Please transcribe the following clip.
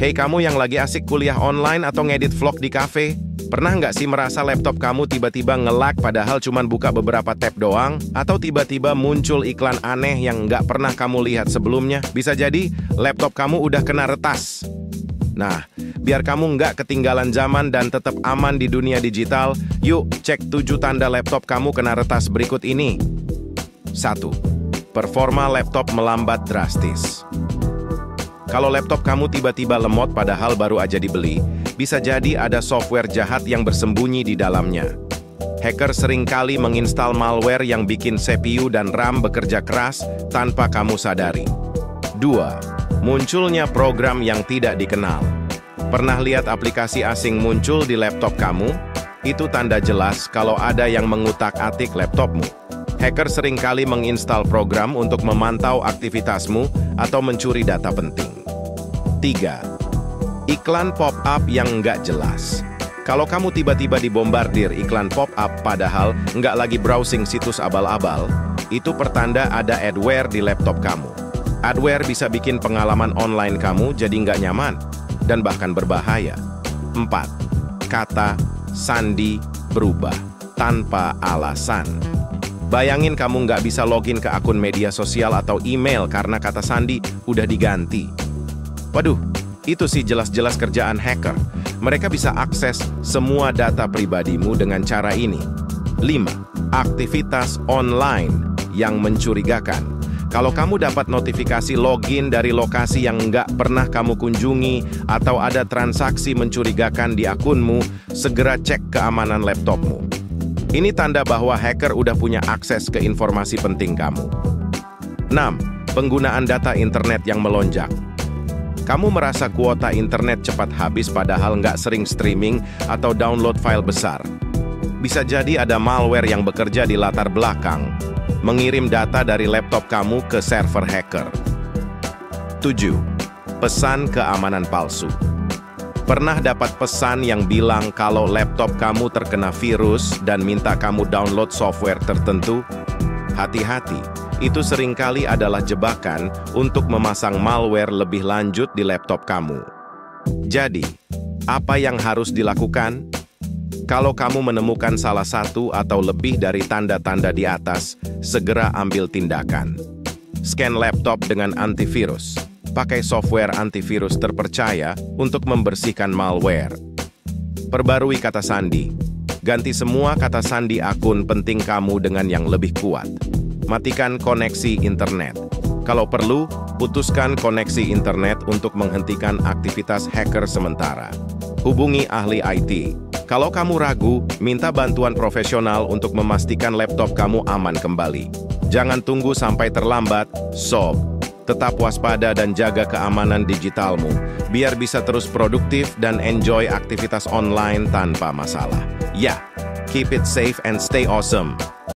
Hei kamu yang lagi asik kuliah online atau ngedit vlog di cafe, pernah nggak sih merasa laptop kamu tiba-tiba nge-lag padahal cuma buka beberapa tab doang? Atau tiba-tiba muncul iklan aneh yang nggak pernah kamu lihat sebelumnya? Bisa jadi laptop kamu udah kena retas. Nah, biar kamu nggak ketinggalan zaman dan tetap aman di dunia digital, yuk cek 7 tanda laptop kamu kena retas berikut ini. 1 performa laptop melambat drastis. Kalau laptop kamu tiba-tiba lemot padahal baru aja dibeli, bisa jadi ada software jahat yang bersembunyi di dalamnya. Hacker sering kali menginstal malware yang bikin CPU dan RAM bekerja keras tanpa kamu sadari. 2. Munculnya program yang tidak dikenal. Pernah lihat aplikasi asing muncul di laptop kamu? Itu tanda jelas kalau ada yang mengutak-atik laptopmu hacker sering kali menginstal program untuk memantau aktivitasmu atau mencuri data penting. 3. Iklan pop-up yang nggak jelas. Kalau kamu tiba-tiba dibombardir iklan pop-up padahal nggak lagi browsing situs abal-abal, itu pertanda ada adware di laptop kamu. Adware bisa bikin pengalaman online kamu jadi nggak nyaman dan bahkan berbahaya. 4. Kata sandi berubah tanpa alasan. Bayangin kamu nggak bisa login ke akun media sosial atau email karena kata sandi udah diganti. Waduh, itu sih jelas-jelas kerjaan hacker. Mereka bisa akses semua data pribadimu dengan cara ini. 5. Aktivitas online yang mencurigakan. Kalau kamu dapat notifikasi login dari lokasi yang nggak pernah kamu kunjungi atau ada transaksi mencurigakan di akunmu, segera cek keamanan laptopmu. Ini tanda bahwa hacker udah punya akses ke informasi penting kamu. 6. Penggunaan data internet yang melonjak. Kamu merasa kuota internet cepat habis padahal nggak sering streaming atau download file besar. Bisa jadi ada malware yang bekerja di latar belakang, mengirim data dari laptop kamu ke server hacker. 7. Pesan keamanan palsu. Pernah dapat pesan yang bilang kalau laptop kamu terkena virus dan minta kamu download software tertentu? Hati-hati, itu sering kali adalah jebakan untuk memasang malware lebih lanjut di laptop kamu. Jadi, apa yang harus dilakukan? Kalau kamu menemukan salah satu atau lebih dari tanda-tanda di atas, segera ambil tindakan. Scan laptop dengan antivirus pakai software antivirus terpercaya untuk membersihkan malware. Perbarui kata sandi. Ganti semua kata sandi akun penting kamu dengan yang lebih kuat. Matikan koneksi internet. Kalau perlu, putuskan koneksi internet untuk menghentikan aktivitas hacker sementara. Hubungi ahli IT. Kalau kamu ragu, minta bantuan profesional untuk memastikan laptop kamu aman kembali. Jangan tunggu sampai terlambat, sob. Tetap waspada dan jaga keamanan digitalmu, biar bisa terus produktif dan enjoy aktivitas online tanpa masalah. Ya, keep it safe and stay awesome.